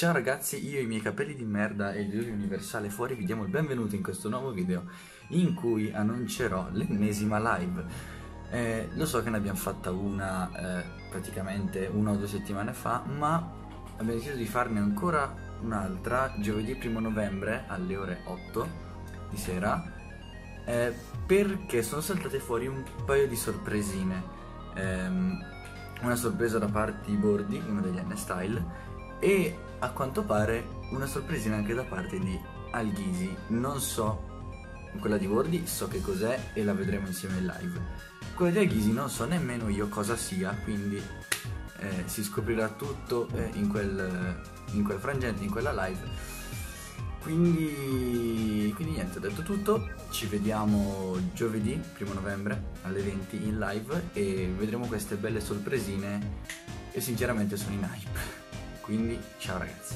Ciao ragazzi, io i miei capelli di merda e il diluvio universale fuori vi diamo il benvenuto in questo nuovo video in cui annuncerò l'ennesima live. Eh, lo so che ne abbiamo fatta una eh, praticamente una o due settimane fa, ma abbiamo deciso di farne ancora un'altra giovedì 1 novembre alle ore 8 di sera eh, perché sono saltate fuori un paio di sorpresine. Ehm, una sorpresa da parte di Bordi, uno degli N-Style, e a quanto pare una sorpresina anche da parte di Alghisi. Non so, quella di Bordi so che cos'è e la vedremo insieme in live. Quella di Alghisi non so nemmeno io cosa sia, quindi eh, si scoprirà tutto eh, in, quel, in quel frangente, in quella live. Quindi, quindi niente, ho detto tutto, ci vediamo giovedì, primo novembre, alle 20 in live e vedremo queste belle sorpresine e sinceramente sono in hype. Quindi ciao ragazzi.